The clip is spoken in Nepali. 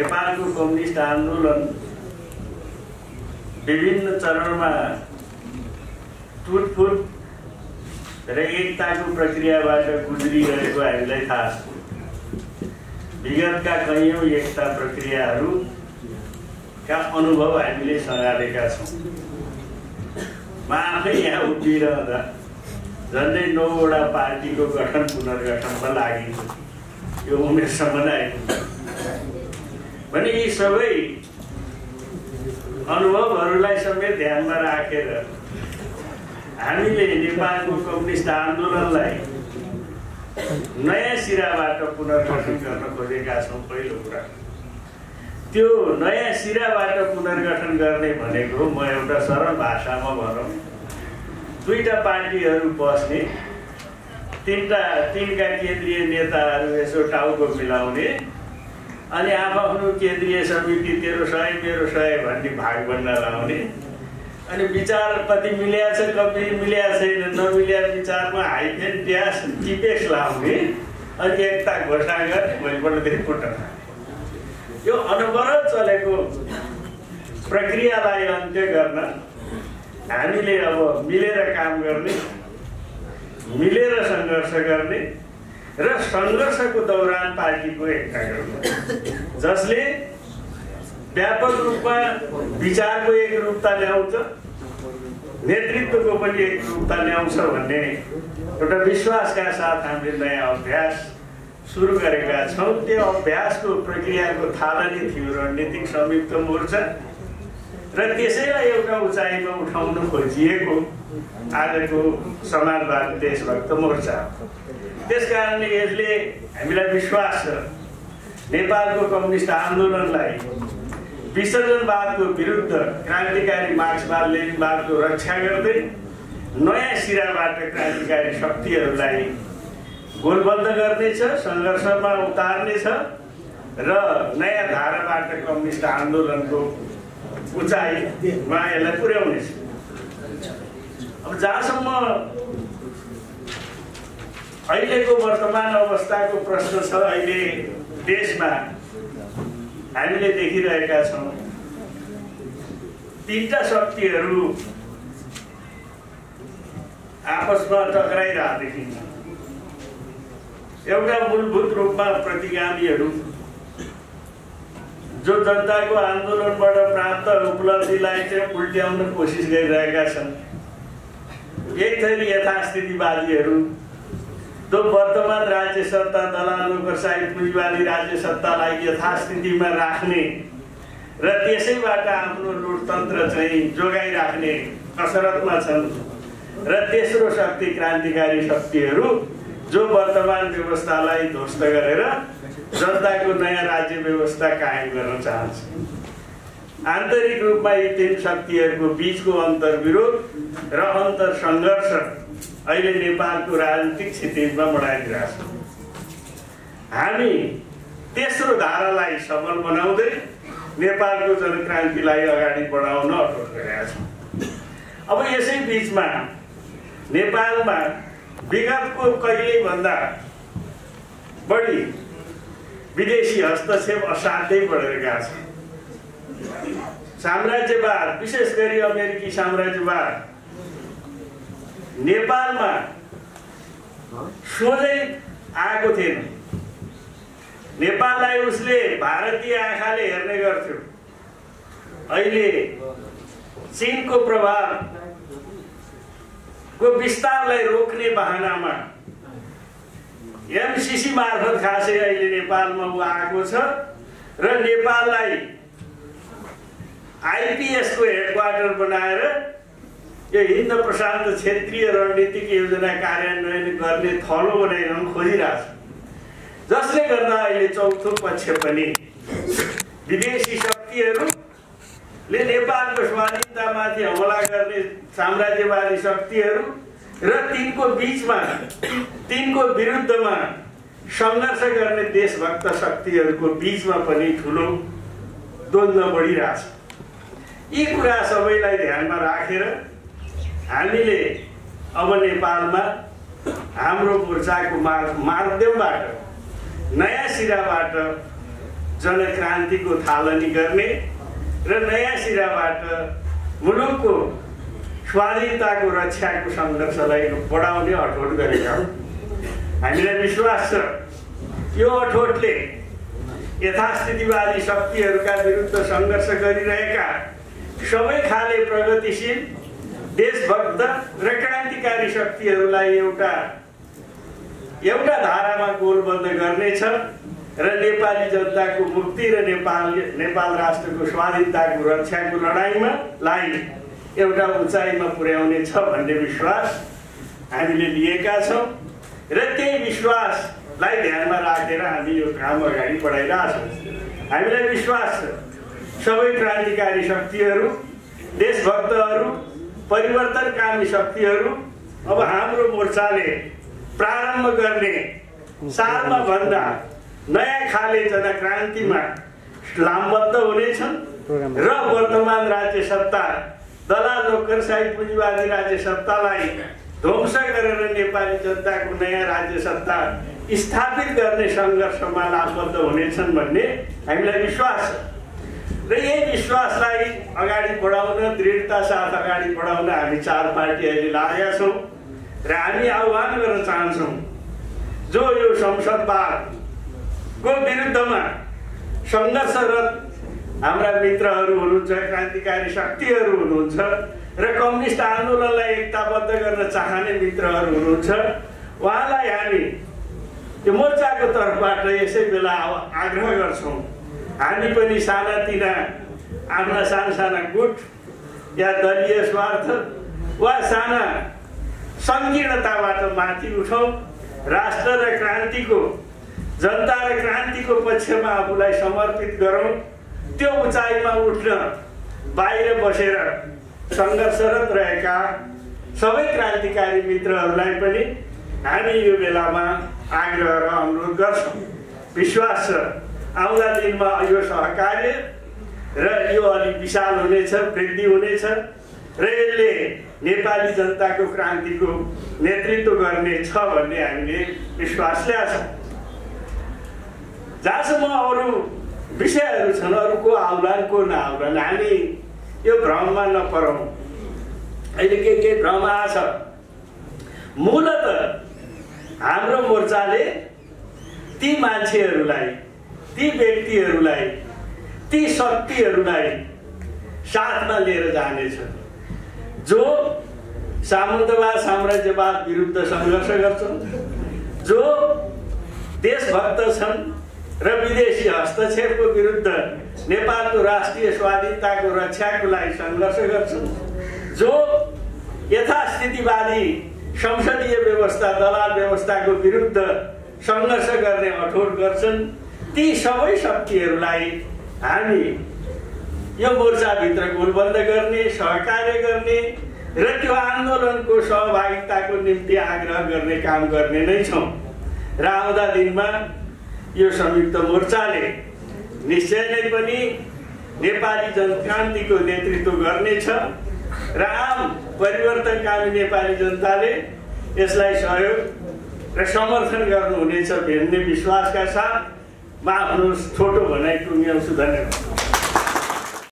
नेपालको कम्युनिस्ट आन्दोलन विभिन्न चरणमा टुटफुट र एकताको प्रक्रियाबाट गुज्रिरहेको हामीलाई थाहा छ। विगतका कैयौँ एकता प्रक्रियाहरूका अनुभव हामीले सघालेका छौँ। म आफै यहाँ उभिरहँदा झन्डै नौवटा पार्टीको गठन पुनर्गठनमा लागि यो उमेरसम्म आइपुग्छ भने यी सबै अनुभवहरूलाई समेत ध्यानमा राखेर हामीले नेपालको कम्युनिस्ट आन्दोलनलाई नयाँ सिराबाट पुनर्गठन गर्न खोजेका छौँ पहिलो कुरा। त्यो नयाँ सिराबाट पुनर्गठन गर्ने भनेको म एउटा सरल भाषामा भनौँ। दुईवटा पार्टीहरू बस्ने तिनवटा तिनका केन्द्रीय नेताहरू यसो टाउको मिलाउने अनि आफ्नो केन्द्रीय समिति तेरो सय मेरो सय भन्ने भाग बन्न लाउने। अनि विचार कति मिल्या छ कति मिल्या छैन नमिल्या विचारमा हाइफेन ट्यास टिपेक्स लाउने। अनि एकता घोषणा गर्ने भोलिपल्टदेखि फुट्न यो अनवरत चलेको प्रक्रियालाई अन्त्य गर्न हामीले अब मिलेर काम गर्ने मिलेर सङ्घर्ष गर्ने र सङ्घर्षको दौरान पार्टीको एकता गर्नु जसले व्यापक रूपमा विचारको एक रूपता ल्याउँछ नेतृत्वको पनि एक रूपता ल्याउँछ भन्ने एउटा विश्वासका साथ हामीले नयाँ अभ्यास सुरु गरेका छौँ। त्यो अभ्यासको प्रक्रियाको थालनी थियो रणनीतिक संयुक्त मोर्चा। र त्यसैलाई एउटा उचाइमा उठाउन खोजिएको आजको समाजवादी देशभक्त मोर्चा। त्यस कारणले यसले हामीलाई विश्वास छ नेपालको कम्युनिस्ट आन्दोलनलाई विसर्जनवादको विरुद्ध क्रान्तिकारी मार्क्सवाद लेनिनवादको रक्षा गर्दै नयाँ सिराबाट क्रान्तिकारी शक्तिहरूलाई गोलबद्ध गर्नेछ सङ्घर्षमा उतार्नेछ र नयाँ धाराबाट कम्युनिस्ट आन्दोलनको उचाइमा यसलाई पुर्याउनेछ। अब जहाँसम्म अहिलेको वर्तमान अवस्थाको प्रश्न छ अहिले देशमा हामीले देखिरहेका छौँ। तिनवटा शक्तिहरू आपसमा टक्राइरहेको देखिन्छ एउटा मूलभूत रूपमा प्रतिगामीहरू जो जनताको आन्दोलनबाट प्राप्त उपलब्धिलाई चाहिँ उल्ट्याउन कोसिस गरिरहेका छन्। एक थरी यथास्थितिवादीहरू जो वर्तमान राज्य सत्ता दलाल नोकरसाही पुँजीवादी राज्य सत्तालाई यथास्थितिमा राख्ने र त्यसैबाट आफ्नो लोकतन्त्र चाहिँ जोगाइराख्ने कसरतमा छन् र तेस्रो शक्ति क्रान्तिकारी शक्तिहरू जो वर्तमान व्यवस्थालाई ध्वस्त गरेर जनताको नयाँ राज्य व्यवस्था कायम गर्न चाहन्छ आन्तरिक रूपमा यी तिन शक्तिहरूको बिचको अन्तर्विरोध र अन्तर सङ्घर्ष अहिले नेपालको राजनीतिक क्षितिजमा बढाइदिरहेको छ। हामी तेस्रो धारालाई सबल बनाउँदै नेपालको जनक्रान्तिलाई अगाडि बढाउन अटोट गरेका छौँ। अब यसै बिचमा नेपालमा विगतको कहिलेभन्दा बढी विदेशी हस्तक्षेप असाध्यै बढेर गएको छ। साम्राज्यवाद विशेष गरी अमेरिकी साम्राज्यवाद। नेपालमा सोझै आएको थिएन। नेपाललाई उसले भारतीय आँखाले हेर्ने गर्थ्यो। अहिले चिनको प्रभावको विस्तारलाई रोक्ने बाहनामा एमसिसी मार्फत खासै अहिले नेपालमा ऊ आएको छ र नेपाललाई आइपिएसको हेडक्वार्टर बनाएर यो हिन्द प्रशान्त क्षेत्रीय रणनीतिक योजना कार्यान्वयन गर्ने थलो बनाइरहनु खोजिरहेको जसले गर्दा अहिले चौथो पक्ष पनि विदेशी शक्तिहरूले नेपालको स्वाधीनतामाथि हमला गर्ने साम्राज्यवादी शक्तिहरू र तिनको बिचमा तिनको विरुद्धमा सङ्घर्ष गर्ने देशभक्त शक्तिहरूको बिचमा पनि ठुलो द्वन्द्व बढिरहेछ। यी कुरा सबैलाई ध्यानमा राखेर हामीले अब नेपालमा हाम्रो मोर्चाको माध्यमबाट नयाँ सिराबाट जनक्रान्तिको थालनी गर्ने र नयाँ सिराबाट मुलुकको स्वाधीनताको रक्षाको सङ्घर्षलाई बढाउने अठोट गरेका हौँ हामीलाई विश्वास छ यो अठोटले यथास्थितिवादी शक्तिहरूका विरुद्ध सङ्घर्ष गरिरहेका सबै खाले प्रगतिशील देशभक्त र क्रान्तिकारी शक्तिहरूलाई एउटा एउटा धारामा गोलबद्ध गर्नेछ र नेपाली जनताको मुक्ति र नेपाल नेपाल राष्ट्रको स्वाधीनताको रक्षाको लडाइँमा लाई एउटा उचाइमा पुर्याउने छ भन्ने विश्वास हामीले लिएका छौँ र त्यही विश्वासलाई ध्यानमा राखेर हामी यो काम अगाडि बढाइरहेछौँ। हामीलाई विश्वास छ। सबै क्रान्तिकारी शक्तिहरू देशभक्तहरू परिवर्तनकामी शक्तिहरू अब हाम्रो मोर्चाले प्रारम्भ गर्ने सालमा भन्दा नयाँ खाले जनक्रान्तिमा लामबद्ध हुनेछन् र वर्तमान राज्य सत्ता दलाल नोकरसाही पुँजीवादी राज्य सत्तालाई ध्वंस गरेर नेपाली जनताको नयाँ राज्य सत्ता स्थापित गर्ने सङ्घर्षमा लामबद्ध हुनेछन् भन्ने हामीलाई विश्वास छ। र यही विश्वासलाई अगाडि बढाउन दृढता साथ अगाडि बढाउन हामी चार पार्टी अहिले लागेका छौँ र हामी आह्वान गर्न चाहन्छौँ। जो यो संसदवादको विरुद्धमा सङ्घर्षरत हाम्रा मित्रहरू हुनुहुन्छ क्रान्तिकारी शक्तिहरू हुनुहुन्छ र कम्युनिस्ट आन्दोलनलाई एकताबद्ध गर्न चाहने मित्रहरू हुनुहुन्छ उहाँलाई हामी यो मोर्चाको तर्फबाट यसै बेला आग्रह गर्छौँ। हामी पनि सानातिना आफ्ना साना साना गुट या दलीय स्वार्थ वा साना सङ्कीर्णताबाट माथि उठौँ। राष्ट्र र क्रान्तिको जनता र क्रान्तिको पक्षमा आफूलाई समर्पित गरौँ। त्यो उचाइमा उठ्न बाहिर बसेर सङ्घर्षरत रहेका सबै क्रान्तिकारी मित्रहरूलाई पनि हामी यो बेलामा आग्रह र अनुरोध गर्छौँ। विश्वास छ। आउँदा दिनमा यो सहकार्य र यो अलिक विशाल हुनेछ वृद्धि हुनेछ र यसले नेपाली जनताको क्रान्तिको नेतृत्व गर्ने छ भन्ने हामीले विश्वास ल्याएको छ। जहाँसम्म अरू विषयहरू छन् अरूको आउलान् को नआउलान् हामी यो भ्रममा नपरौँ। अहिले के के भ्रम आछ मूलत हाम्रो मोर्चाले ती मान्छेहरूलाई ती व्यक्तिहरूलाई ती शक्तिहरूलाई साथमा लिएर जानेछ। जो सामन्तवाद साम्राज्यवाद विरुद्ध सङ्घर्ष गर्छन् जो देशभक्त छन् र विदेशी हस्तक्षेपको विरुद्ध नेपालको राष्ट्रिय स्वाधीनताको रक्षाको लागि सङ्घर्ष गर्छन् जो यथास्थितिवादी संसदीय व्यवस्था दलाल व्यवस्थाको विरुद्ध सङ्घर्ष गर्ने अठोट गर्छन् ती सबै शक्तिहरूलाई हामी यो मोर्चाभित्र गोलबन्द गर्ने सहकार्य गर्ने र त्यो आन्दोलनको सहभागिताको निम्ति आग्रह गर्ने काम गर्ने नै छौँ। र आउँदा दिनमा यो संयुक्त मोर्चाले निश्चय नै पनि नेपाली जनक्रान्तिको नेतृत्व गर्नेछ र आम परिवर्तनकामी नेपाली जनताले यसलाई सहयोग र समर्थन गर्नुहुनेछ भन्ने विश्वासका साथ म आफ्नो छोटो भनाइ टुङ्ग्याउँछु धन्यवाद